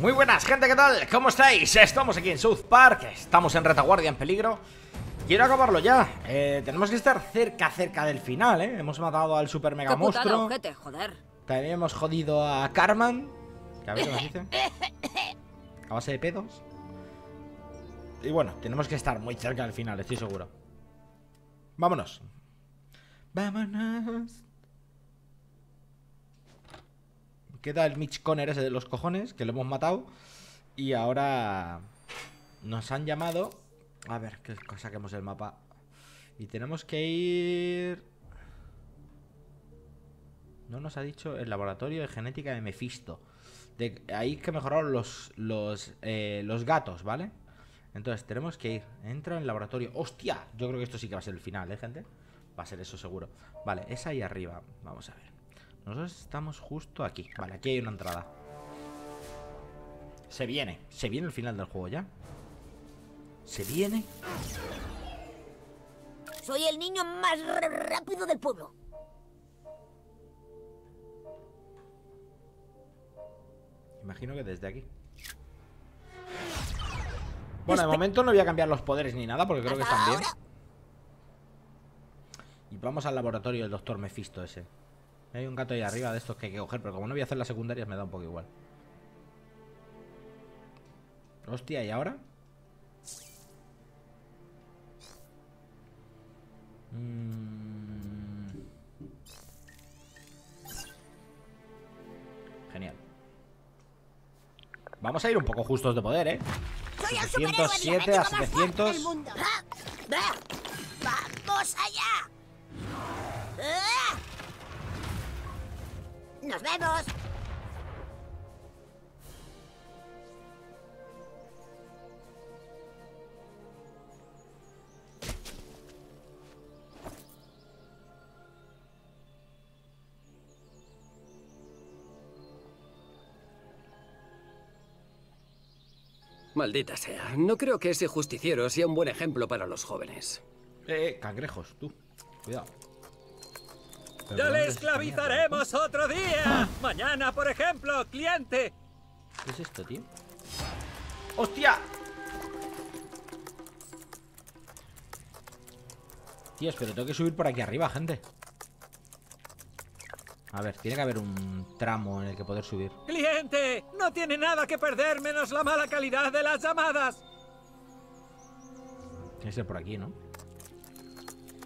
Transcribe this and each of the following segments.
Muy buenas, gente, ¿qué tal? ¿Cómo estáis? Estamos aquí en South Park, estamos en retaguardia en peligro Quiero acabarlo ya eh, Tenemos que estar cerca, cerca del final, ¿eh? Hemos matado al super mega monstruo joder. También hemos jodido a Carman Que a ver qué nos dice A base de pedos Y bueno, tenemos que estar muy cerca del final, estoy seguro Vámonos Vámonos Queda el Mitch Conner ese de los cojones, que lo hemos matado. Y ahora nos han llamado. A ver, que saquemos el mapa. Y tenemos que ir... No nos ha dicho el laboratorio de genética de Mephisto. De, hay que mejorar los, los, eh, los gatos, ¿vale? Entonces tenemos que ir. Entra en el laboratorio. ¡Hostia! Yo creo que esto sí que va a ser el final, ¿eh, gente? Va a ser eso seguro. Vale, es ahí arriba. Vamos a ver. Nosotros estamos justo aquí. Vale, aquí hay una entrada. Se viene. Se viene el final del juego ya. Se viene. Soy el niño más rápido del pueblo. Imagino que desde aquí. Bueno, de momento no voy a cambiar los poderes ni nada porque creo que están bien. Y vamos al laboratorio del doctor Mephisto ese. Hay un gato ahí arriba de estos que hay que coger, pero como no voy a hacer las secundarias me da un poco igual. Hostia, ¿y ahora? Mm. Genial. Vamos a ir un poco justos de poder, ¿eh? 707 a 700. ¡Vamos allá! ¡Nos vemos! Maldita sea. No creo que ese justiciero sea un buen ejemplo para los jóvenes. Eh, cangrejos, tú. Cuidado. ¡Ya le esclavizaremos otro día! Ah. Mañana, por ejemplo, cliente. ¿Qué es esto, tío? ¡Hostia! Tío, pero tengo que subir por aquí arriba, gente. A ver, tiene que haber un tramo en el que poder subir. ¡Cliente! No tiene nada que perder menos la mala calidad de las llamadas. Tiene que ser por aquí, ¿no?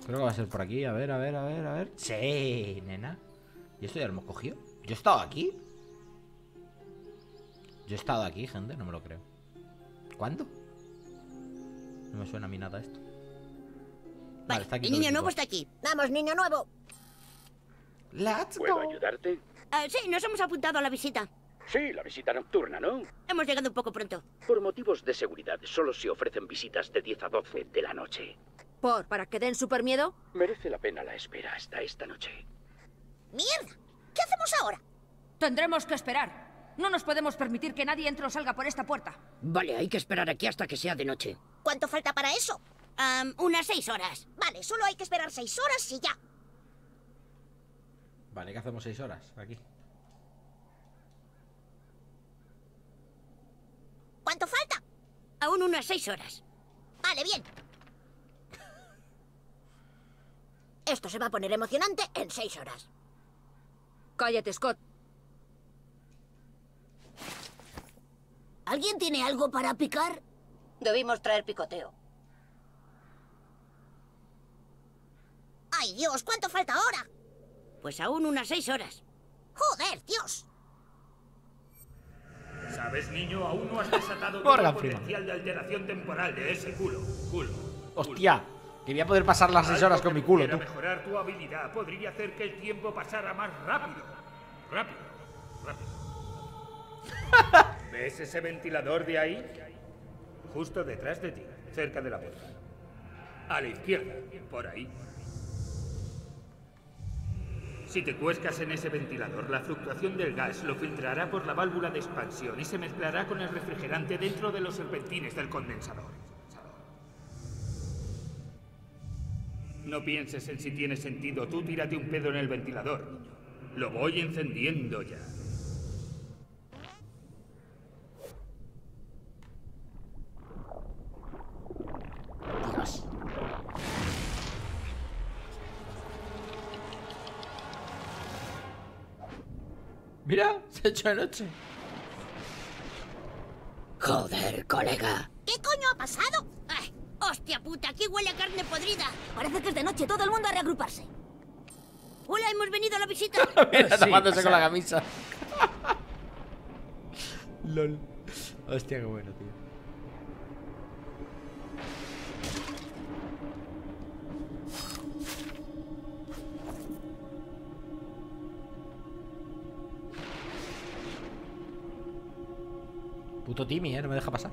Creo que va a ser por aquí. A ver, a ver, a ver, a ver. Sí, nena. ¿Y esto ya lo hemos cogido? ¿Yo he estado aquí? Yo he estado aquí, gente. No me lo creo. ¿Cuándo? No me suena a mí nada esto. Vale, está aquí el niño nuevo está aquí. Vamos, niño nuevo. Let's ¿Puedo ayudarte? Uh, sí, nos hemos apuntado a la visita. Sí, la visita nocturna, ¿no? Hemos llegado un poco pronto. Por motivos de seguridad, solo se ofrecen visitas de 10 a 12 de la noche. ¿Por? ¿Para que den super miedo? Merece la pena la espera hasta esta noche. ¡Mierda! ¿Qué hacemos ahora? Tendremos que esperar. No nos podemos permitir que nadie entre o salga por esta puerta. Vale, hay que esperar aquí hasta que sea de noche. ¿Cuánto falta para eso? unas seis horas. Vale, solo hay que esperar seis horas y ya. Vale, ¿qué hacemos seis horas aquí? ¿Cuánto falta? Aún unas seis horas. Vale, bien. Esto se va a poner emocionante en seis horas. Cállate, Scott. ¿Alguien tiene algo para picar? Debimos traer picoteo. ¡Ay, Dios! ¿Cuánto falta ahora? Pues aún unas seis horas. ¡Joder, Dios! ¿Sabes, niño? Aún no has desatado el potencial de alteración temporal de ese culo. Culo. ¡Hostia! Quería poder pasar las seis horas con mi culo, tú. mejorar tu habilidad podría hacer que el tiempo pasara más rápido. Rápido. Rápido. ¿Ves ese ventilador de ahí? Justo detrás de ti, cerca de la puerta. A la izquierda, por ahí. Si te cuescas en ese ventilador, la fluctuación del gas lo filtrará por la válvula de expansión y se mezclará con el refrigerante dentro de los serpentines del condensador. No pienses en si tiene sentido. Tú tírate un pedo en el ventilador. Lo voy encendiendo ya. Dios. Mira, se ha hecho de noche. Joder, colega. ¿Qué coño ha pasado? Ay hostia puta, aquí huele a carne podrida. Parece que es de noche, todo el mundo a reagruparse. Hola, hemos venido a la visita. Mira, Sí, tapándose con la camisa. LOL. Hostia, qué bueno, tío. Puto Timmy, eh, no me deja pasar.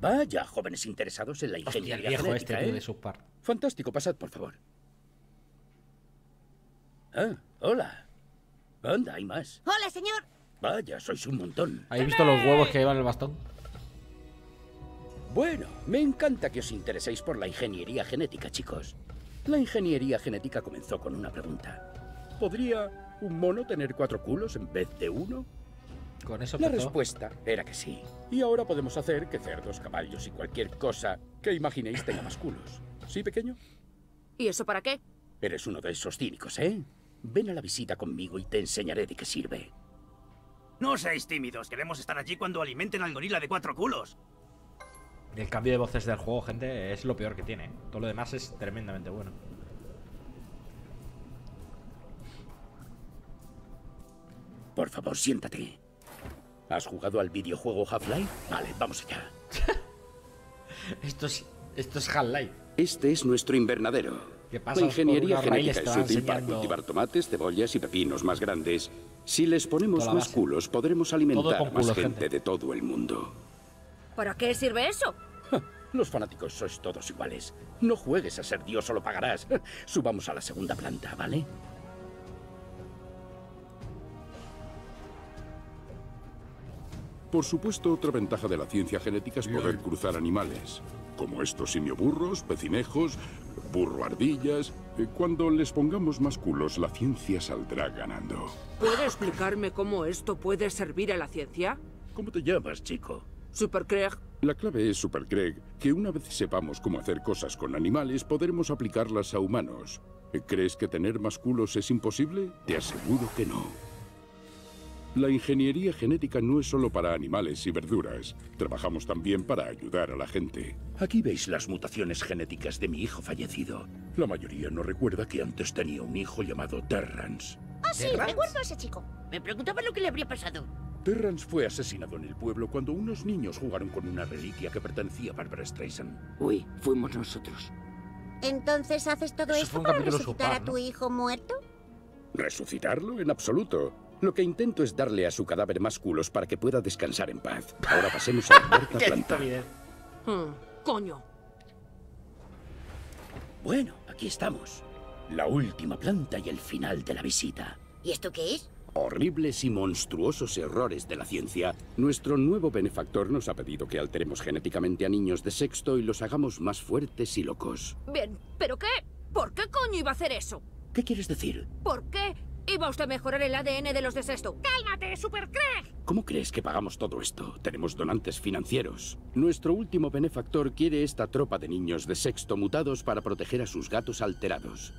Vaya, jóvenes interesados en la ingeniería viejo genética, este, ¿eh? de. Fantástico, pasad, por favor. Ah, hola. Anda, hay más. Hola, señor. Vaya, sois un montón. ¿Habéis visto los huevos que llevan el bastón? Bueno, me encanta que os intereséis por la ingeniería genética, chicos. La ingeniería genética comenzó con una pregunta. ¿Podría un mono tener cuatro culos en vez de uno? Con eso La respuesta era que sí. Y ahora podemos hacer que cerdos, caballos y cualquier cosa que imaginéis tenga más culos. ¿Sí, pequeño? ¿Y eso para qué? Eres uno de esos cínicos, ¿eh? Ven a la visita conmigo y te enseñaré de qué sirve. No seáis tímidos, queremos estar allí cuando alimenten al gorila de cuatro culos. El cambio de voces del juego, gente, es lo peor que tiene. ¿eh? Todo lo demás es tremendamente bueno. Por favor, siéntate. ¿Has jugado al videojuego Half-Life? Vale, vamos allá. Esto es, esto es Half-Life. Este es nuestro invernadero. ¿Qué pasa? La ingeniería genética es útil para cultivar tomates, cebollas y pepinos más grandes. Si les ponemos más culos, podremos alimentar a más culo, gente, gente. de todo el mundo. ¿Para qué sirve eso? Los fanáticos sois todos iguales. No juegues a ser Dios o lo pagarás. Subamos a la segunda planta, ¿vale? Por supuesto, otra ventaja de la ciencia genética es poder cruzar animales, como estos simioburros, pecinejos, burro-ardillas. Eh, Cuando les pongamos más culos, la ciencia saldrá ganando. ¿Puede explicarme cómo esto puede servir a la ciencia? ¿Cómo te llamas, chico? Super Craig, La clave es, Super Craig, que una vez sepamos cómo hacer cosas con animales, podremos aplicarlas a humanos. ¿Crees que tener más culos es imposible? Te aseguro que no. La ingeniería genética no es solo para animales y verduras. Trabajamos también para ayudar a la gente. Aquí veis las mutaciones genéticas de mi hijo fallecido. La mayoría no recuerda que antes tenía un hijo llamado Terrance. Ah, sí, recuerdo a ese chico. Me preguntaba lo que le habría pasado. Terrance fue asesinado en el pueblo cuando unos niños jugaron con una reliquia que pertenecía a Barbara Streisand. Uy, fuimos nosotros. Entonces, ¿haces todo Eso esto para resucitar a tu hijo muerto? ¿Resucitarlo? En absoluto. Lo que intento es darle a su cadáver más culos para que pueda descansar en paz. Ahora pasemos a la cuarta Qué planta. Hmm, coño. Bueno, aquí estamos. La última planta y el final de la visita. ¿Y esto qué es? Horribles y monstruosos errores de la ciencia. Nuestro nuevo benefactor nos ha pedido que alteremos genéticamente a niños de sexto y los hagamos más fuertes y locos. Bien, ¿pero qué? ¿Por qué coño iba a hacer eso? ¿Qué quieres decir? ¿Por qué iba usted a mejorar el ADN de los de sexto? ¡Cálmate, Super Craig! ¿Cómo crees que pagamos todo esto? Tenemos donantes financieros. Nuestro último benefactor quiere esta tropa de niños de sexto mutados para proteger a sus gatos alterados.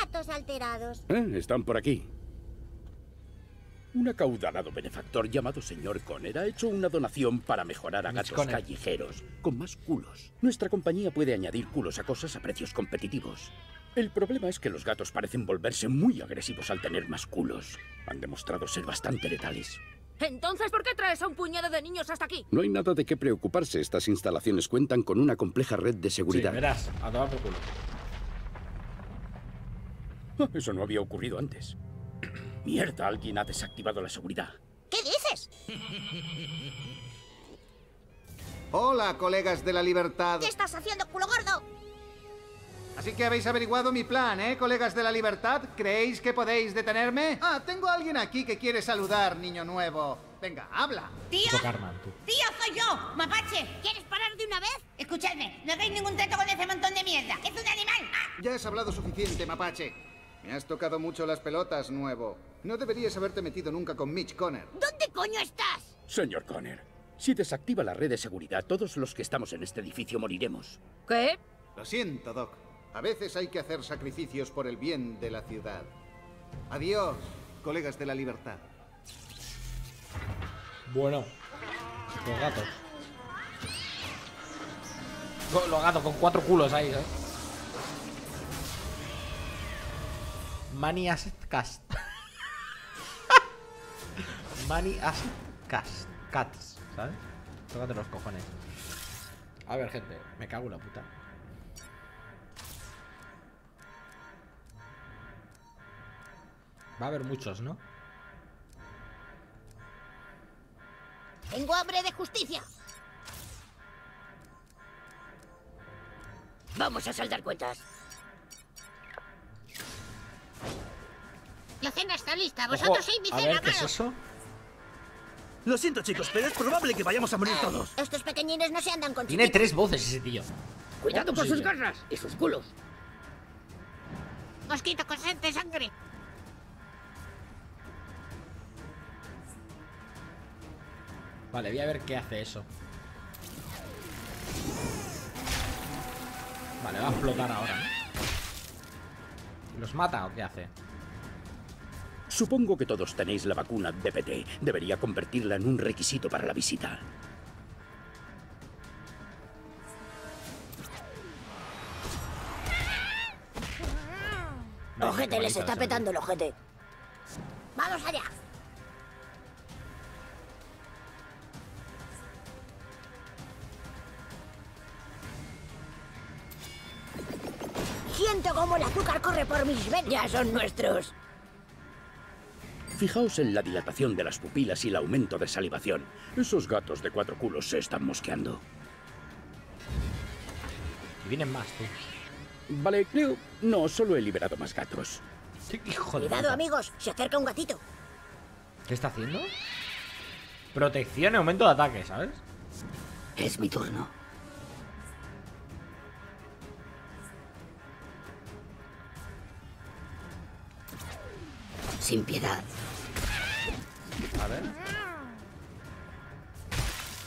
Gatos alterados. Eh, están por aquí. Un acaudalado benefactor llamado señor Conner ha hecho una donación para mejorar a Mitch gatos Conner. callejeros con más culos. Nuestra compañía puede añadir culos a cosas a precios competitivos. El problema es que los gatos parecen volverse muy agresivos al tener más culos. Han demostrado ser bastante letales. Entonces, ¿por qué traes a un puñado de niños hasta aquí? No hay nada de qué preocuparse. Estas instalaciones cuentan con una compleja red de Sí, seguridad. verás, a tomar por culo. Ah, Eso no había ocurrido antes. Mierda, alguien ha desactivado la seguridad. ¿Qué dices? Hola, colegas de la libertad. ¿Qué estás haciendo, culo gordo? Así que habéis averiguado mi plan, ¿eh, colegas de la libertad? ¿Creéis que podéis detenerme? Ah, tengo a alguien aquí que quiere saludar, niño nuevo. Venga, habla. ¡Tío! ¡Tío, soy yo! ¡Mapache! ¿Quieres parar de una vez? Escuchadme, no hagáis ningún trato con ese montón de mierda. ¡Es un animal! ¡Ah! Ya has hablado suficiente, mapache. Me has tocado mucho las pelotas, nuevo. No deberías haberte metido nunca con Mitch Conner. ¿Dónde coño estás? Señor Conner, si desactiva la red de seguridad, todos los que estamos en este edificio moriremos. ¿Qué? Lo siento, Doc. A veces hay que hacer sacrificios por el bien de la ciudad. Adiós, colegas de la libertad. Bueno, los gatos. Los gatos con cuatro culos ahí, ¿sabes? Money Asset Cast. Money Asset Cast. Cats, ¿sabes? Tócate los cojones. A ver, gente, me cago en la puta. Va a haber muchos, ¿no? Tengo hambre de justicia. Vamos a saldar cuentas. La cena está lista. Vosotros sois mi a cena, ver, ¿qué es eso? Lo siento, chicos, pero es probable que vayamos a morir todos. Estos pequeñines no se andan con Tiene chiquitos. tres voces ese tío. Cuidado ¿Cómo con sus garras y sus culos. Mosquito con sangre. Vale, voy a ver qué hace eso. Vale, va a explotar ahora. ¿Los mata o qué hace? Supongo que todos tenéis la vacuna DPT. Debería convertirla en un requisito para la visita. Ojete, les está petando el ojete. ¡Vamos allá! El azúcar corre por mis venas. Ya son nuestros. Fijaos en la dilatación de las pupilas y el aumento de salivación. Esos gatos de cuatro culos se están mosqueando. Y vienen más, tú. Vale, creo... No, solo he liberado más gatos. Sí, hijo de Cuidado, puta. amigos. Se acerca un gatito. ¿Qué está haciendo? Protección y aumento de ataque, ¿sabes? Es mi turno. Sin piedad. A ver.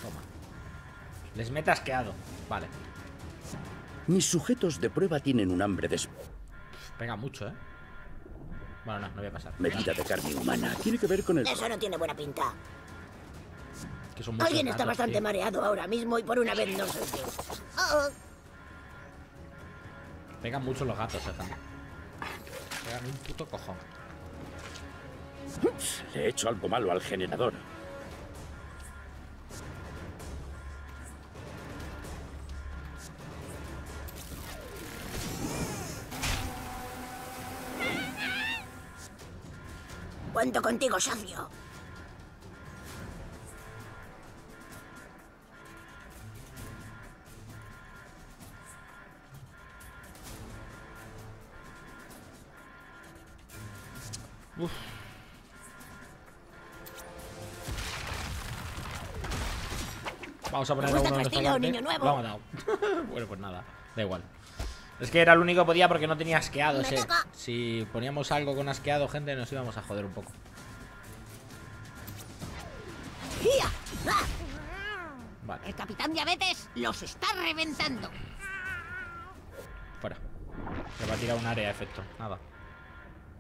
Toma. Les mete asqueado. Vale. Mis sujetos de prueba tienen un hambre des... Pega mucho, ¿eh? Bueno, no, no voy a pasar. medida de carne humana. Tiene que ver con el... Eso no tiene buena pinta. Que son Alguien está bastante tío. mareado ahora mismo y por una vez no soy yo. Oh, oh. Pegan mucho los gatos, eh, gente. Pegan un puto cojón. Le he hecho algo malo al generador. Cuento contigo, socio. Vamos a poner ¿Te a gusta uno tu de estilo, delante. niño nuevo? Lo ha matado. bueno, pues nada. Da igual. Es que era el único que podía porque no tenía asqueado Me ese. toca. Si poníamos algo con asqueado, gente, nos íbamos a joder un poco. ¡Ah! Vale, El capitán Diabetes los está reventando. fuera. Se va a tirar un área de efecto. Nada.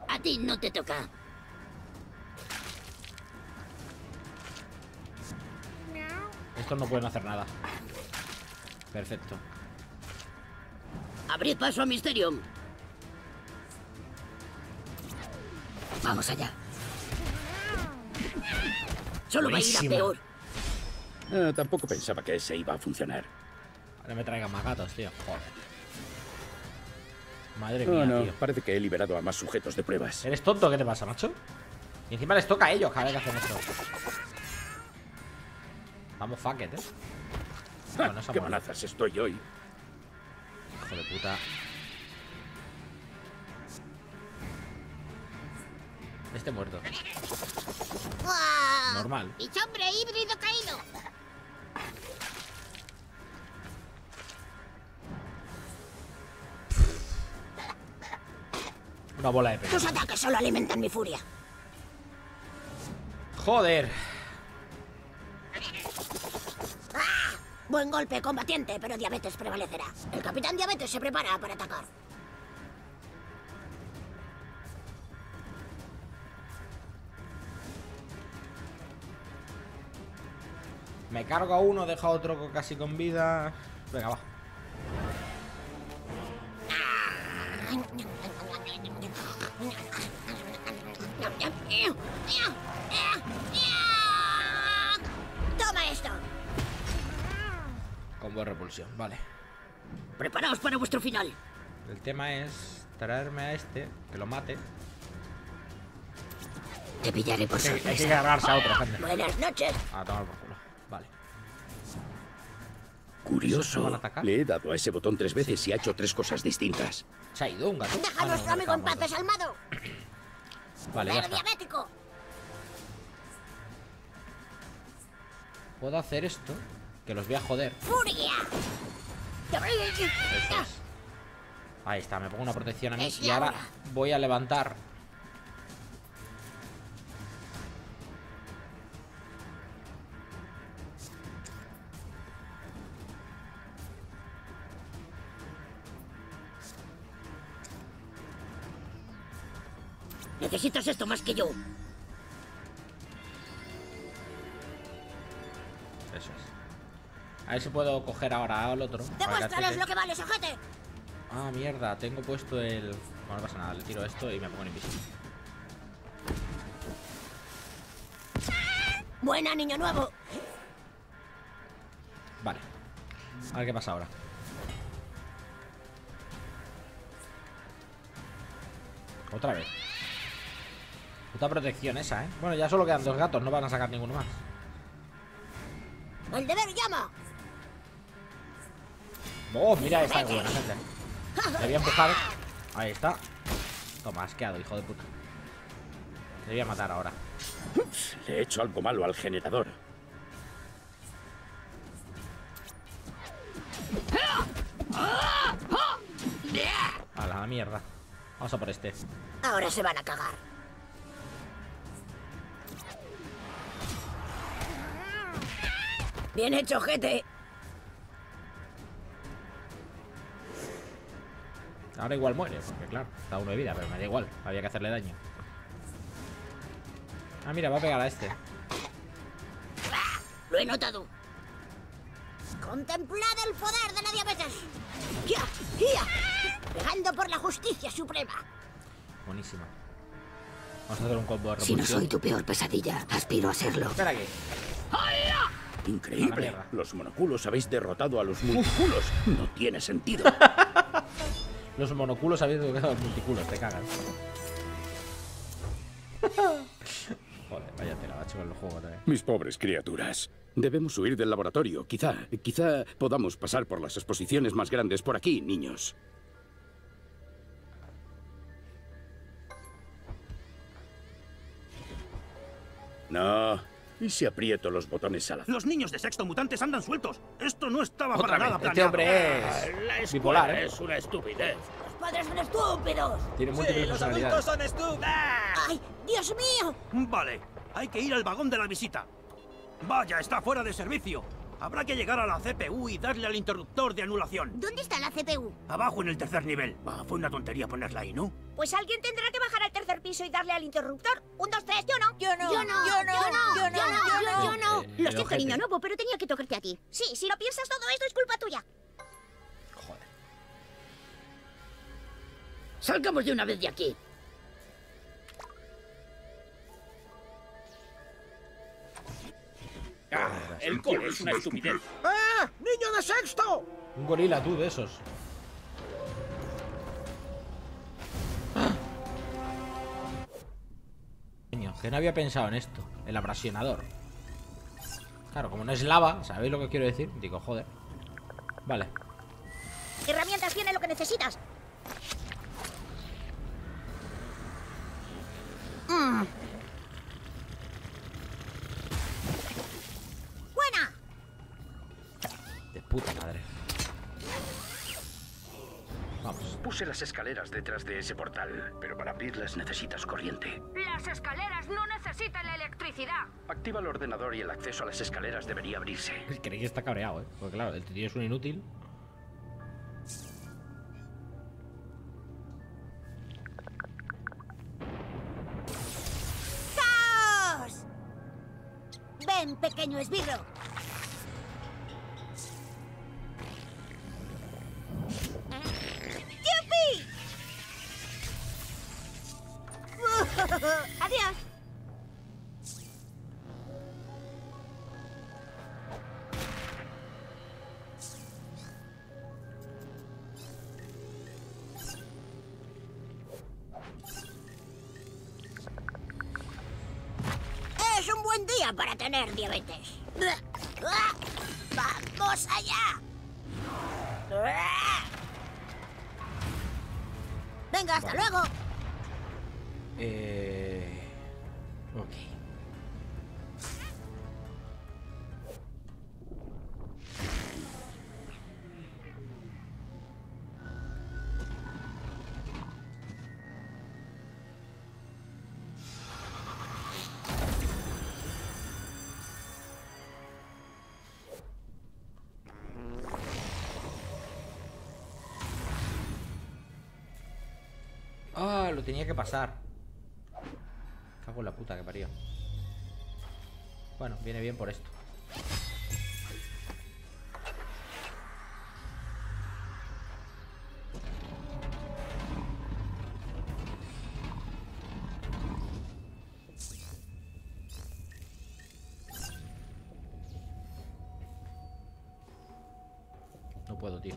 A ti no te toca. Estos no pueden hacer nada. Perfecto. Abrid paso a Mysterium. Vamos allá. Solo va a ir a Buenísimo. peor. Ah, tampoco pensaba que ese iba a funcionar. No me traigan más gatos, tío. Joder. Madre mía, no, tío. parece que he liberado a más sujetos de pruebas. ¿Eres tonto qué te pasa, macho? Y encima les toca a ellos cada vez que hacen esto. Vamos, fuck it, eh. Bueno, ¡Qué mola. manazas estoy hoy! Hijo de puta. Este muerto. Normal. ¡Bichombre híbrido caído! Una bola de pelo. Tus ataques solo alimentan mi furia. Joder. Buen golpe, combatiente, pero Diabetes prevalecerá. El Capitán Diabetes se prepara para atacar. Me cargo a uno, deja a otro casi con vida. Venga, va. Ah, Combo de repulsión, vale. Preparaos para vuestro final. El tema es traerme a este, que lo mate. Te pillaré por Hay que- hay que sorpresa. cargarse a otro, gente. Buenas noches. A tomar por culo. Vale. Curioso. Le he dado a ese botón tres veces y ha hecho tres cosas distintas. Se ha ido un gato. Deja Ah, a no, nuestro amigo en paz, desalmado. Vale, ya está. diabético. Puedo hacer esto, que los voy a joder. Furia. Ahí está, me pongo una protección a mí y ahora hora. voy a levantar. Necesitas esto más que yo. A ver si puedo coger ahora al otro. ataque. lo que vale, ojete. Ah, mierda, tengo puesto el... Bueno, no pasa nada, le tiro esto y me pongo en invisible. Buena, niño nuevo. Vale. A ver qué pasa ahora. Otra vez. Puta protección esa, ¿eh? Bueno, ya solo quedan dos gatos, no van a sacar ninguno más. El deber llama. Oh, mira esta, buena gente. Le voy a empujar. Ahí está. Toma, asqueado, hijo de puta. Le voy a matar ahora. Le he hecho algo malo al generador. A la mierda. Vamos a por este. Ahora se van a cagar. Bien hecho, ojete. Ahora igual muere, porque claro, está uno de vida, pero me da igual. Había que hacerle daño. Ah, mira, va a pegar a este. Lo he notado. Contemplad el poder de la diabetes. ¡Ya! ¡Ya! Pegando por la justicia suprema. Buenísima. Vamos a hacer un combo de Si no soy tu peor pesadilla, aspiro a serlo. Espera aquí. Increíble. Los monoculos habéis derrotado a los multiculos. No tiene sentido. Los monoculos habéis tocado los multiculos, te cagas. Joder, vaya tela, macho, con el juego también. Mis pobres criaturas. Debemos huir del laboratorio. Quizá, quizá podamos pasar por las exposiciones más grandes por aquí, niños. No. ¿Y si aprieto los botones a la... Los niños de sexto mutantes andan sueltos. Esto no estaba Otra para vez, nada este planeado. hombre La es bipolar, ¿eh? es una estupidez. Los padres son estúpidos. Tiene múltiples personalidades. son estúpidos. ¡Ay, Dios mío! Vale, hay que ir al vagón de la visita. Vaya, está fuera de servicio. Habrá que llegar a la CPU y darle al interruptor de anulación. ¿Dónde está la CPU? Abajo en el tercer nivel. Ah, fue una tontería ponerla ahí, ¿no? Pues alguien tendrá que bajar al tercer piso y darle al interruptor. Un, dos, tres, yo no. Yo no. Yo no, yo no, yo no, yo no, yo no. Eh, Lo siento, ojete. niño nuevo, pero tenía que tocarte a ti. Sí, si lo piensas todo esto es culpa tuya. Joder. Salgamos de una vez de aquí. Ah, el cole es una estupidez. ¡Eh! ¡Niño de sexto! Un gorila, tú, de esos. Coño, que no había pensado en esto. El abrasionador. Claro, como no es lava, ¿sabéis lo que quiero decir? Digo, joder. Vale. Herramientas tiene lo que necesitas. ¡Buena! De puta madre. Vamos. Puse las escaleras detrás de ese portal, pero para abrirlas necesitas corriente. Las escaleras no necesitan electricidad. Activa el ordenador y el acceso a las escaleras debería abrirse. Creí que está cabreado, ¿eh? Porque claro, el tío es un inútil. ¡Caos! Ven, pequeño esbirro. Tener diabetes. ¡Vamos allá! Venga, hasta luego. Eh... que pasar. Cago en la puta que parió. Bueno, viene bien por esto. No puedo, tío.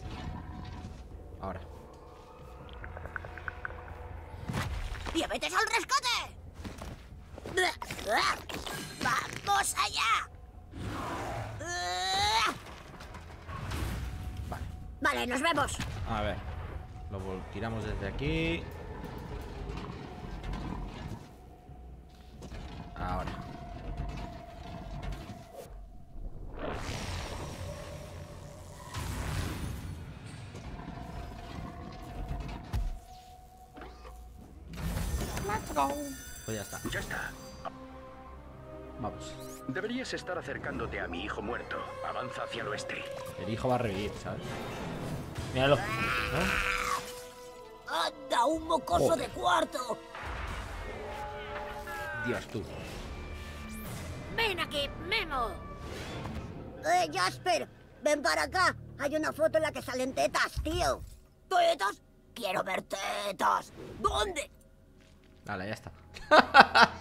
Ahora. ¡Diabetes al rescate! ¡Vamos allá! Vale. Vale, nos vemos. A ver. Lo tiramos desde aquí. Estar acercándote a mi hijo muerto. Avanza hacia el oeste. El hijo va a revivir, ¿sabes? Míralo. ¡Anda, un mocoso Joder. de cuarto! Dios, tú. ¡Ven aquí, Memo! Eh, Jasper, ven para acá. Hay una foto en la que salen tetas, tío. ¿Tetas? Quiero ver tetas. ¿Dónde? Vale, ya está.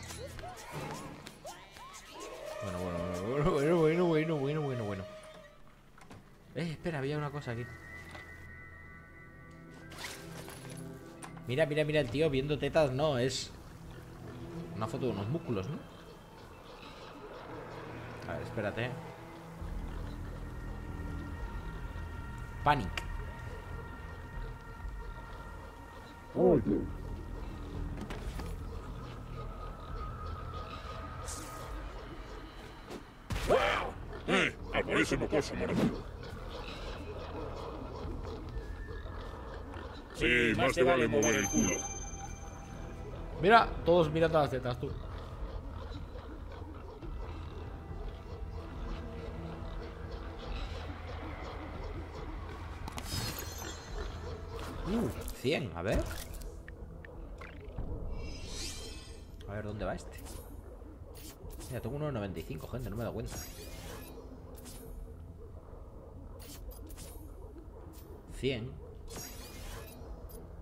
bueno, bueno, bueno, bueno, bueno, bueno, bueno, bueno, bueno. Eh, espera, había una cosa aquí. Mira, mira, mira, el tío viendo tetas, no, es una foto de unos músculos, ¿no? A ver, espérate. Panic. ¡Eh! Morado. Sí, más te vale mover el culo. Mira, todos mirando las tetas, tú. Uh, 100, a ver. A ver, ¿dónde va este? Mira, tengo uno de 95, gente, no me da cuenta. 100.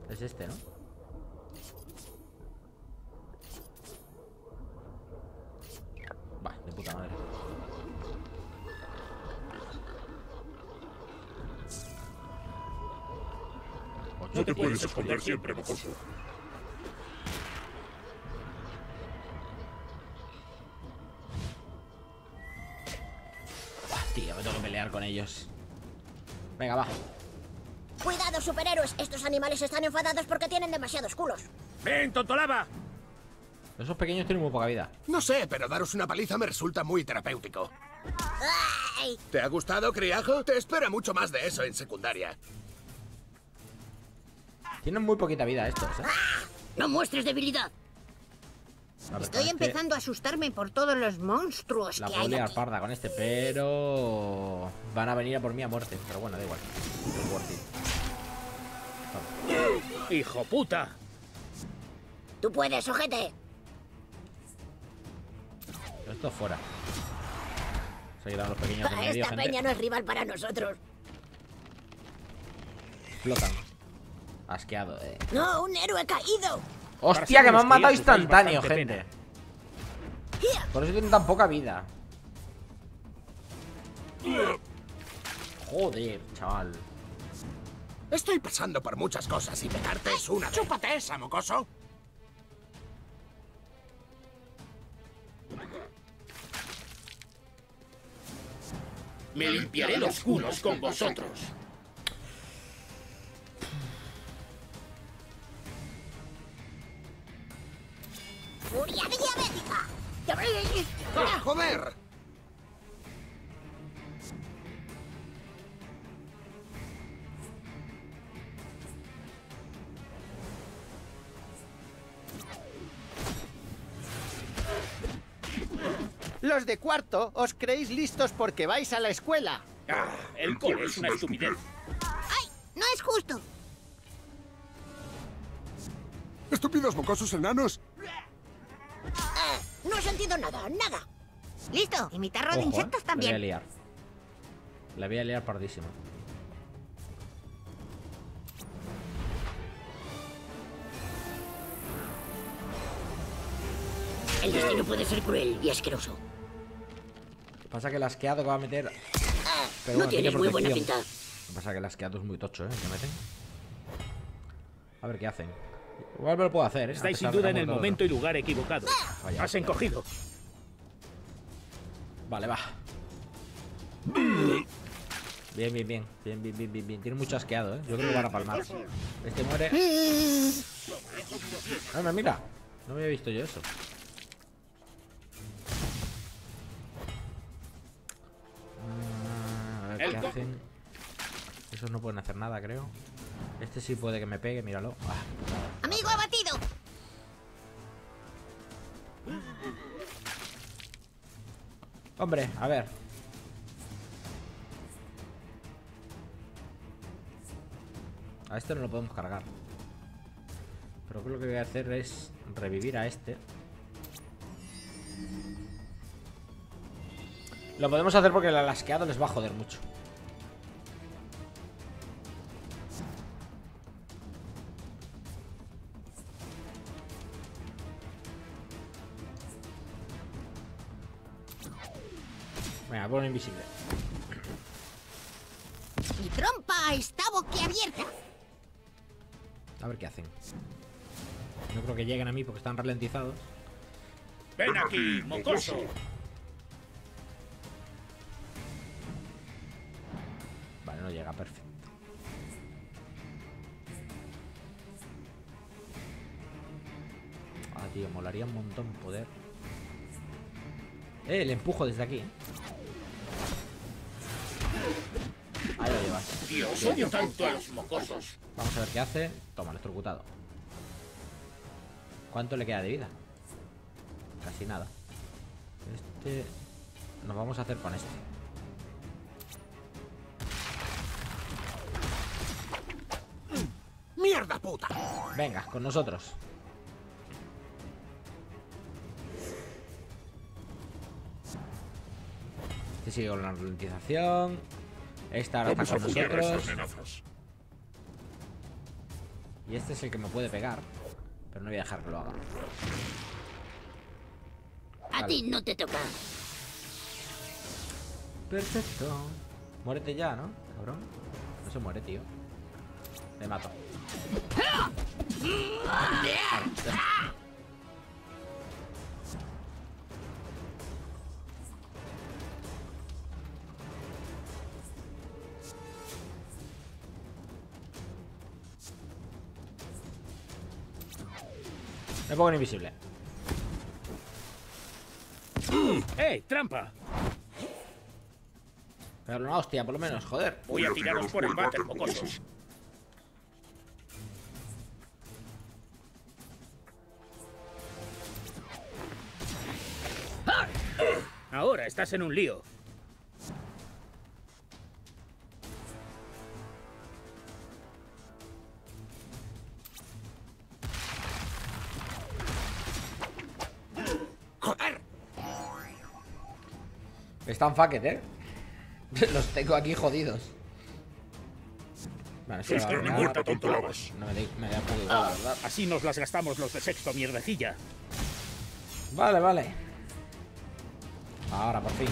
Es este, ¿no? Va, de puta madre. No te puedes esconder siempre, mocoso. Buah, tío, me tengo que pelear con ellos. Venga, va. Cuidado, superhéroes. Estos animales están enfadados porque tienen demasiados culos. ¡Ven, tontolava! Esos pequeños tienen muy poca vida. No sé, pero daros una paliza me resulta muy terapéutico. ¡Ay! ¿Te ha gustado, criajo? Te espera mucho más de eso en secundaria. Tienen muy poquita vida estos, ¿eh? No muestres debilidad. Ver, Estoy este empezando a asustarme por todos los monstruos La que hay aquí. parda con este, pero... Van a venir a por mí a muerte. Pero bueno, da igual. Es worth it. ¡Hijo puta! Tú puedes, ojete. Esto fuera. Se quedan los pequeños en medio, Esta gente. peña no es rival para nosotros. Flotan. Asqueado, eh. No, un héroe caído. ¡Hostia, que me han matado instantáneo, gente! Por eso tienen tan poca vida. Joder, chaval. Estoy pasando por muchas cosas y pegarte es una. ¡Chúpate esa, mocoso! Me limpiaré los culos con vosotros. ¡Furia diabética! Ah, ¡Joder! Los de cuarto os creéis listos porque vais a la escuela. Ah, el cole es una estupidez. ¡Ay! ¡No es justo! ¿Estúpidos mocosos enanos? Eh, no he sentido nada, nada. ¿Listo? Y mi tarro de ¿eh? insectos La voy a también. liar. La voy a liar pardísima. El destino puede ser cruel y asqueroso. Pasa que el asqueado que va a meter. Pero no bueno, tiene tiene muy buena pinta. Lo que pasa que el asqueado es muy tocho, ¿eh? Que meten. A ver qué hacen. Igual me lo puedo hacer, ¿eh? Estáis sin duda en el momento y lugar equivocado. Vaya, Has encogido. Vale, va. Bien, bien, bien. Bien, bien, bien, bien, bien. Tiene mucho asqueado, ¿eh? Yo creo que van a palmar. Este muere. Ah, mira. No había visto yo eso. Hacen. Esos no pueden hacer nada, creo. Este sí puede que me pegue, míralo. Ah, ¡Amigo abatido! Hombre, a ver. A este no lo podemos cargar. Pero creo que lo que voy a hacer es revivir a este. Lo podemos hacer porque el alasqueado les va a joder mucho. Invisible. Mi trompa está boquiabierta. A ver qué hacen. No creo que lleguen a mí porque están ralentizados. Ven aquí, mocoso. Vale, no llega, perfecto. Ah, tío, molaría un montón poder. Eh, le empujo desde aquí. Bien. odio tanto a los mocosos. Vamos a ver qué hace. Toma, electrocutado. ¿Cuánto le queda de vida? Casi nada. Este... Nos vamos a hacer con este. ¡Mierda puta! Venga, con nosotros. Este sigue con la ralentización. Esta ahora está con nosotros. Y este es el que me puede pegar. Pero no voy a dejar que lo haga. A ti no te toca. Perfecto. Muérete ya, ¿no? Cabrón. No se muere, tío. Le mato. Vale, en invisible. ¡Eh, trampa! Pero una hostia, por lo menos, joder. Voy a tiraros por el váter, mocosos. Ahora estás en un lío. Están fucked, ¿eh? Los tengo aquí jodidos. Vale. No me, da- me da poco igual, la verdad. Así nos las gastamos los de sexto mierdecilla. Vale, vale. Ahora, por fin.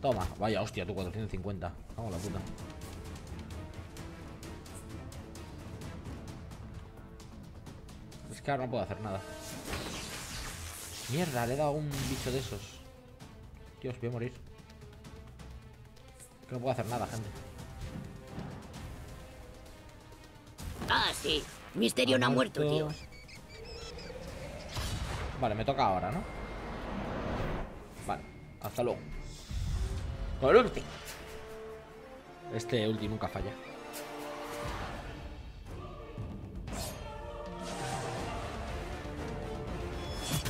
Toma. Vaya, hostia, tú 450. Vamos la puta. Es que ahora no puedo hacer nada. Mierda, le he dado a un bicho de esos. Dios, voy a morir. No puedo hacer nada, gente. Ah, sí. Misterio no ha muerto, tío. Vale, me toca ahora, ¿no? Vale, hasta luego. Con el ulti. Este ulti nunca falla.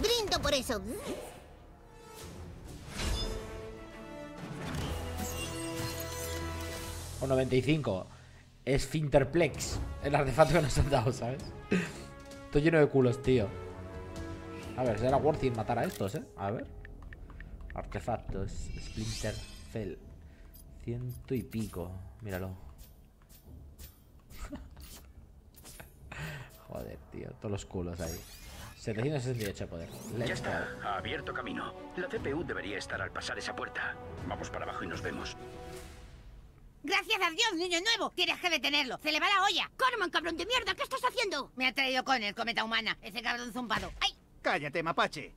Brindo por eso. O 95. Esfinterplex. El artefacto que nos han dado, ¿sabes? Estoy lleno de culos, tío. A ver, será worth it matar a estos, ¿eh? A ver. Artefactos. Splinter Cell. Ciento y pico. Míralo. Joder, tío. Todos los culos ahí. 768 de poder. Ya Let's está, ha abierto camino. La CPU debería estar al pasar esa puerta. Vamos para abajo y nos vemos. Gracias a Dios, niño nuevo. Tienes que detenerlo. Se le va la olla. Carmen, cabrón de mierda, ¿qué estás haciendo? Me ha traído con el cometa humana. Ese cabrón zumbado. ¡Ay! Cállate, Mapache.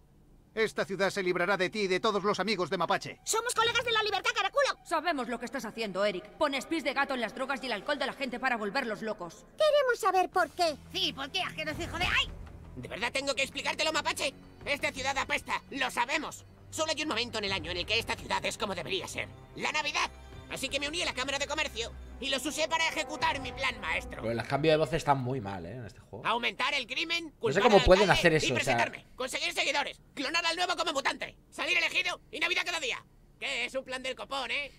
Esta ciudad se librará de ti y de todos los amigos de Mapache. Somos colegas de la libertad, caraculo. Sabemos lo que estás haciendo, Eric. Pones pis de gato en las drogas y el alcohol de la gente para volverlos locos. Queremos saber por qué. Sí, ¿por qué? Asqueroso hijo de... ¡Ay! ¿De verdad tengo que explicártelo, Mapache? Esta ciudad apesta, lo sabemos. Solo hay un momento en el año en el que esta ciudad es como debería ser. La Navidad. Así que me uní a la Cámara de Comercio y los usé para ejecutar mi plan maestro. Pero los cambios de voz están muy mal, ¿eh? En este juego. Aumentar el crimen, No sé cómo pueden hacer eso, y o sea- presentarme, conseguir seguidores, clonar al nuevo como mutante, salir elegido y Navidad cada día. ¿Qué es un plan del copón, eh?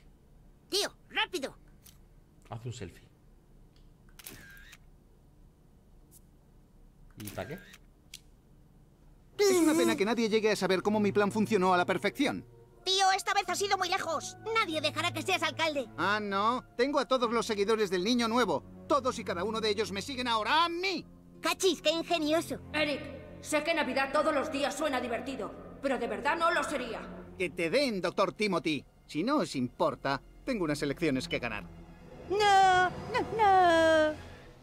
Tío, rápido. Haz un selfie. ¿Y para qué? Es una pena que nadie llegue a saber cómo mi plan funcionó a la perfección. Tío, esta vez has ido muy lejos. Nadie dejará que seas alcalde. Ah, no. Tengo a todos los seguidores del Niño Nuevo. Todos y cada uno de ellos me siguen ahora a mí. Cachis, qué ingenioso. Eric, sé que Navidad todos los días suena divertido, pero de verdad no lo sería. Que te den, doctor Timothy. Si no os importa, tengo unas elecciones que ganar. No, no, no.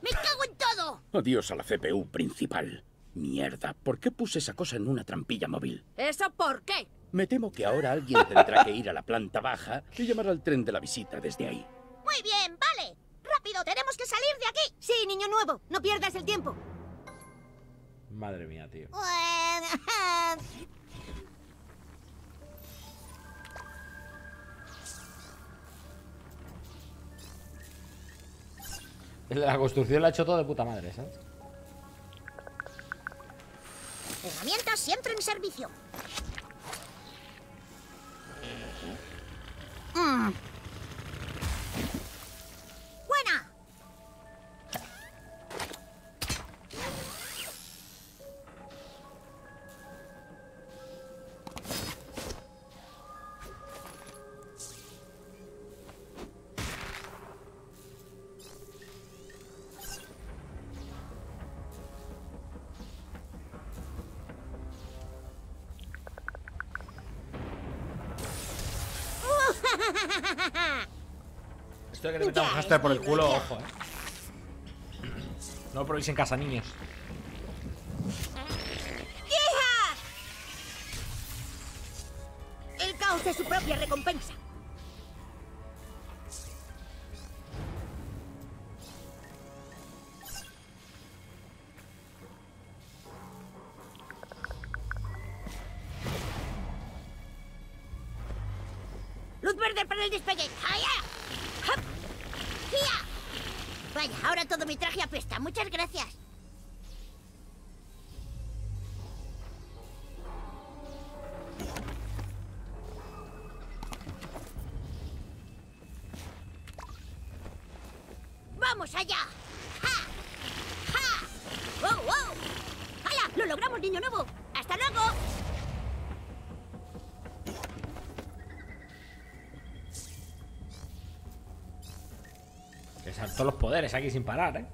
¡Me cago en todo! Adiós a la CPU principal. Mierda, ¿por qué puse esa cosa en una trampilla móvil? ¿Eso por qué? Me temo que ahora alguien tendrá que ir a la planta baja y llamar al tren de la visita desde ahí. Muy bien, vale. Rápido, tenemos que salir de aquí. Sí, niño nuevo, no pierdas el tiempo. Madre mía, tío. La construcción la ha hecho todo de puta madre, ¿sabes? Herramientas siempre en servicio. Mm. Que le metamos Ya hashtag por el culo, ojo, eh. No lo probéis en casa, niños. El caos es su propia recompensa. Luz verde para el despegue. ¡Allá! Vaya, ahora todo mi traje apesta. Muchas gracias. Aquí sin parar, ¿eh?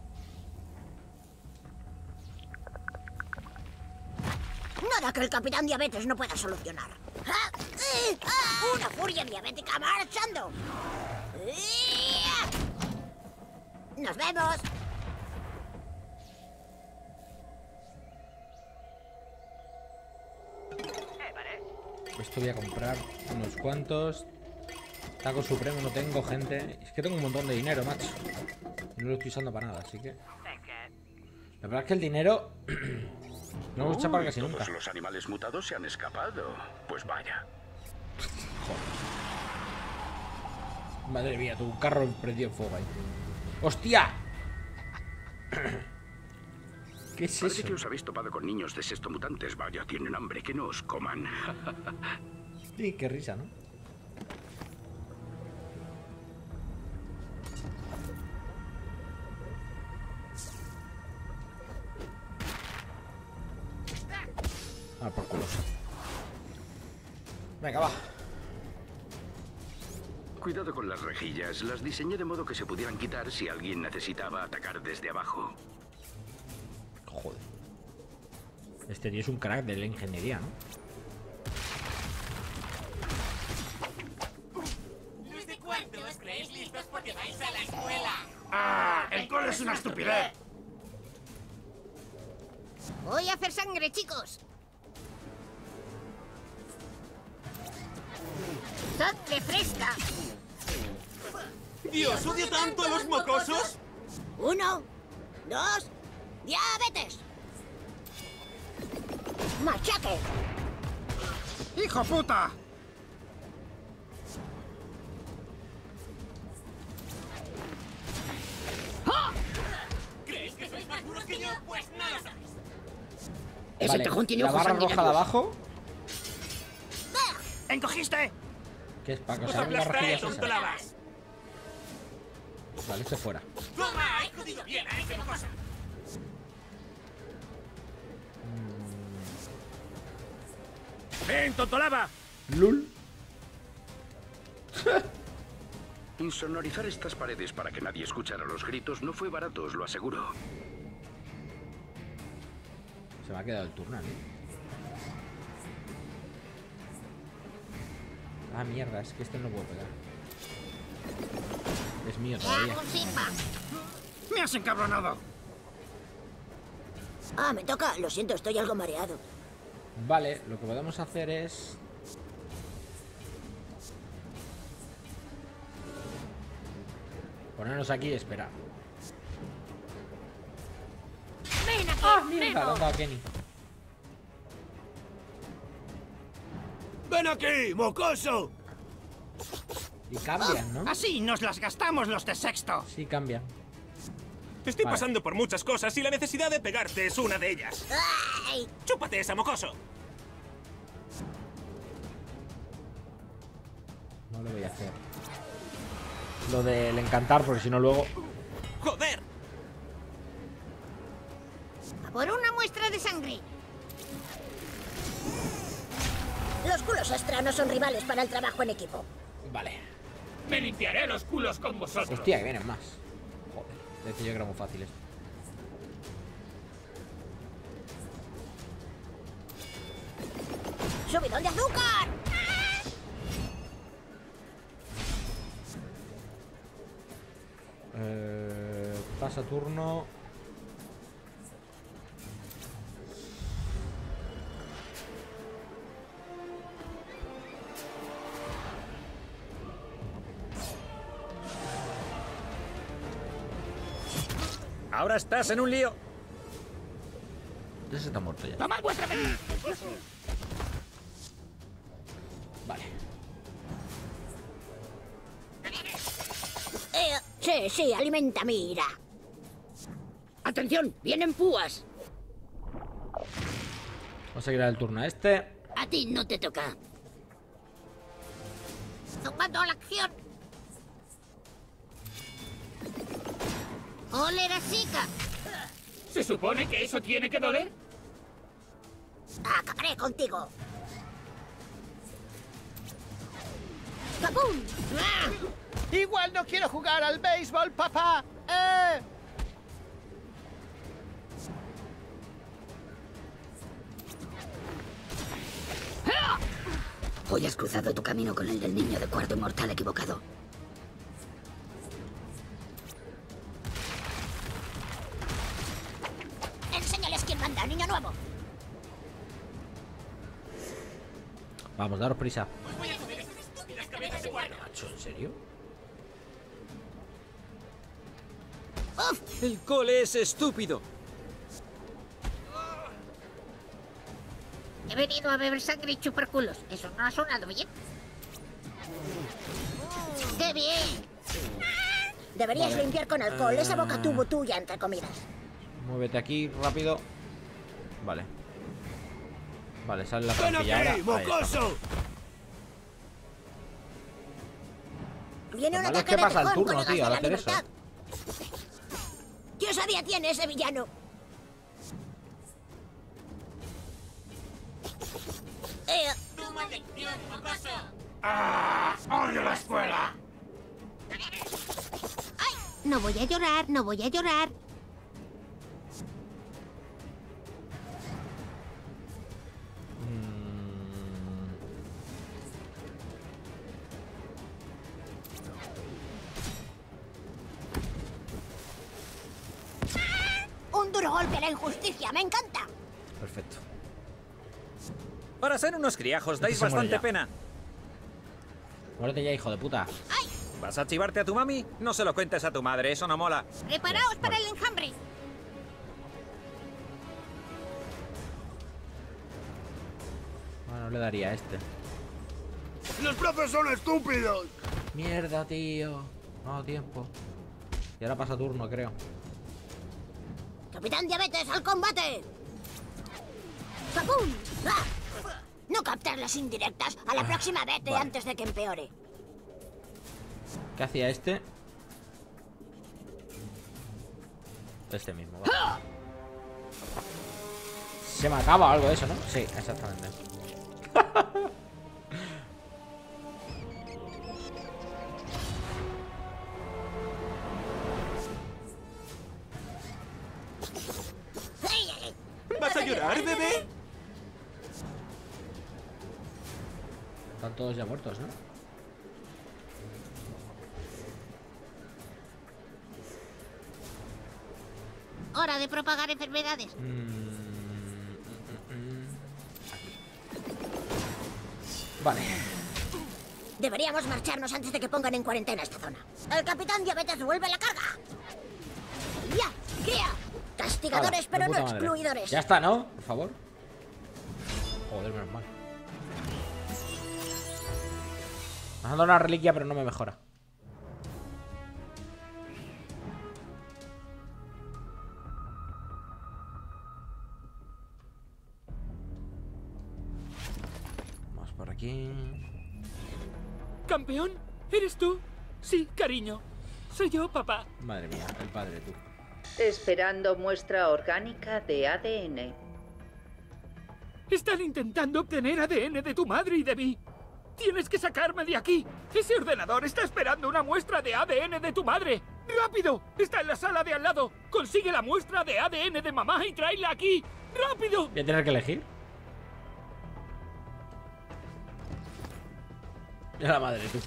Nada que el Capitán Diabetes no pueda solucionar. ¡Ah! ¡Eh! ¡Ah! ¡Una furia diabética marchando! ¡Nos vemos! Esto voy a comprar unos cuantos. Taco supremo no tengo, gente. Es que tengo un montón de dinero, macho. No lo estoy usando para nada, así que... La verdad es que el dinero... no lo usa para casi Todos nunca. los animales mutados se han escapado. Pues vaya. Madre mía, tu carro prendido en fuego ahí. ¡Hostia! ¿Qué es Parece eso? que os habéis topado con niños de sexto mutantes. Vaya, tienen hambre, que no os coman. Sí, qué risa, ¿no? Rejillas. Las diseñé de modo que se pudieran quitar si alguien necesitaba atacar desde abajo. Joder. Este tío es un crack de la ingeniería, ¿no? ¿Desde cuándo os creéis listos porque vais a la escuela? ¡Ah! ¡El cole es una estupidez! Voy a hacer sangre, chicos. ¡Sangre fresca! Dios, odio tanto a los mocosos. Uno, dos, diabetes. Machaque. ¡Hijo puta! ¿Creéis que sois más duros que yo? Pues no lo sois. Ese Vale, tejón tiene la ojos barra roja de abajo. ¡Encogiste! ¿Qué es para que Os aplastaré, tonto lavas. Vale, este fuera. ¡Ven, tontolava! Lul. Insonorizar estas paredes para que nadie escuchara los gritos no fue barato, os lo aseguro. Se me ha quedado el turno, ¿no? Ah, mierda, es que este no puedo pegar. Es mío todavía. Hago Sigma. ¡Me has encabronado! Ah, me toca. Lo siento, estoy algo mareado. Vale, lo que podemos hacer es... Ponernos aquí y esperar. ¡Ven aquí, ¡Ah, mierda! Dado Kenny. ¡Ven aquí, mocoso! Y cambian, ¿no? Así nos las gastamos los de sexto. Sí, cambian. Estoy Vale. pasando por muchas cosas y la necesidad de pegarte es una de ellas. ¡Ay! ¡Chúpate esa mocoso! No lo voy a hacer. Lo del encantar, porque si no luego... ¡Joder! Por una muestra de sangre. Los culos extra no son rivales para el trabajo en equipo. Vale. Me limpiaré los culos con vosotros. Hostia, que vienen más. Joder, decía yo que era muy fácil esto. ¡Subidón de azúcar! Eh, pasa turno. Ahora estás en un lío. Ese está muerto ya. ¡Tomad vuestra medida! Vale. Eh, sí, sí, alimenta mi ira. Atención, vienen púas. Vamos a seguir el turno a este. A ti no te toca. Tomando la acción. ¡Olera chica! ¿Se supone que eso tiene que doler? Acabaré contigo. ¡Capum! ¡Ah! Igual no quiero jugar al béisbol, papá. ¡Eh! Hoy has cruzado tu camino con el del niño de cuarto inmortal equivocado. Vamos, daros prisa. Voy a comer esas estúpidas cabezas de guardia. Macho, ¿en serio? El cole es estúpido. He venido a beber sangre y chupar culos. Eso no ha sonado bien. ¡Qué bien! Deberías Vale. limpiar con alcohol esa boca Ah. tubo tuya, entre comidas. Muévete aquí, rápido. Vale. Vale, sale la ¡Ven trampilla mocoso! Viene un Lo malo es ataque que de pasa el turno, tío, de al la hacer eso. libertad. ¿Qué osadía tiene ese villano? Eh, ¡Ah! ¡Odio la escuela! No voy a llorar, no voy a llorar. La injusticia, me encanta. Perfecto. Para ser unos criajos dais Este bastante ya. pena. Muérete ya, hijo de puta. ¿Vas a chivarte a tu mami? No se lo cuentes a tu madre, eso no mola. Preparaos para el enjambre. Bueno, le daría a este. ¡Los profes son estúpidos! Mierda, tío. No tiempo. Y ahora pasa turno, creo. Capitán Diabetes, al combate. ¡Capum! ¡Ah! No captar las indirectas. A la próxima vete vale. antes de que empeore. ¿Qué hacía este? Este mismo, vale. Se mataba o algo de eso, ¿no? Sí, exactamente. ¿Vas a llorar, bebé? Están todos ya muertos, ¿no? Hora de propagar enfermedades. Mm, Vale. Deberíamos marcharnos antes de que pongan en cuarentena esta zona. El Capitán Diabetes vuelve a la carga. Hala, pero no madre. excluidores. Ya está, ¿no? Por favor. Joder, menos mal. Me han dado una reliquia, pero no me mejora. Vamos por aquí. ¿Campeón? ¿Eres tú? Sí, cariño. Soy yo, papá. Madre mía, el padre tú. Esperando muestra orgánica de ADN. Están intentando obtener ADN de tu madre y de mí. Tienes que sacarme de aquí. Ese ordenador está esperando una muestra de ADN de tu madre. ¡Rápido! Está en la sala de al lado. Consigue la muestra de ADN de mamá y tráela aquí. ¡Rápido! Voy a tener que elegir. Es la madre tú.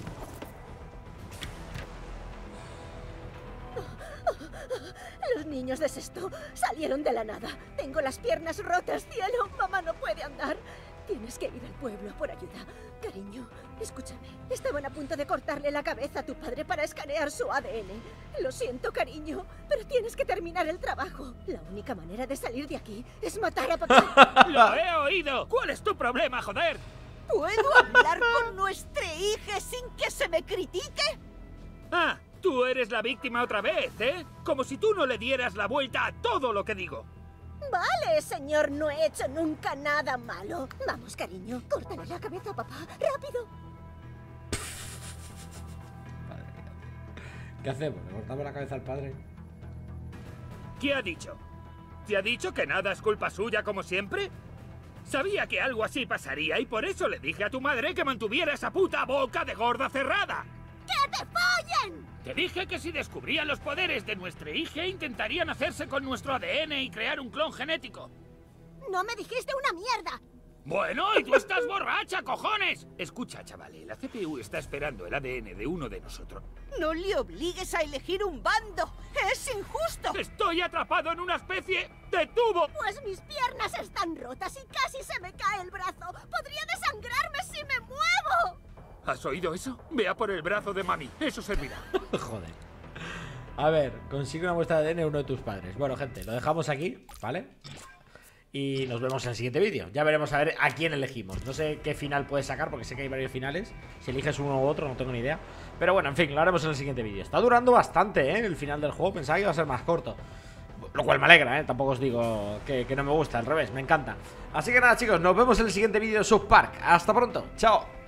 Los niños de sexto salieron de la nada. Tengo las piernas rotas, cielo. Mamá no puede andar. Tienes que ir al pueblo por ayuda. Cariño, escúchame. Estaban a punto de cortarle la cabeza a tu padre para escanear su ADN. Lo siento, cariño, pero tienes que terminar el trabajo. La única manera de salir de aquí es matar a papá. ¡Lo he oído! ¿Cuál es tu problema, joder? ¿Puedo hablar con nuestra hija sin que se me critique? Tú eres la víctima otra vez, ¿eh? Como si tú no le dieras la vuelta a todo lo que digo. Vale, señor, no he hecho nunca nada malo. Vamos, cariño, córtale la cabeza a papá. ¡Rápido! ¿Qué hacemos? ¿Le cortamos la cabeza al padre? ¿Qué ha dicho? ¿Te ha dicho que nada es culpa suya como siempre? Sabía que algo así pasaría y por eso le dije a tu madre que mantuviera esa puta boca de gorda cerrada. ¡Que te! Te dije que si descubrían los poderes de nuestra hija intentarían hacerse con nuestro ADN y crear un clon genético. No me dijiste una mierda. Bueno, y tú estás borracha, cojones. Escucha, chavales, la CPU está esperando el ADN de uno de nosotros. No le obligues a elegir un bando. ¡Es injusto! Estoy atrapado en una especie de tubo. Pues mis piernas están rotas y casi se me cae el brazo. Podría desangrarme si me muevo. ¿Has oído eso? Vea por el brazo de mami. Eso servirá. Joder. A ver, consigue una muestra de ADN uno de tus padres. Bueno, gente, lo dejamos aquí, ¿vale? Y nos vemos en el siguiente vídeo. Ya veremos a ver a quién elegimos. No sé qué final puedes sacar, porque sé que hay varios finales. Si eliges uno u otro, no tengo ni idea. Pero bueno, en fin, lo haremos en el siguiente vídeo. Está durando bastante, ¿eh? El final del juego. Pensaba que iba a ser más corto. Lo cual me alegra, ¿eh? Tampoco os digo que, que no me gusta, al revés, me encanta. Así que nada, chicos, nos vemos en el siguiente vídeo de South Park. Hasta pronto. Chao.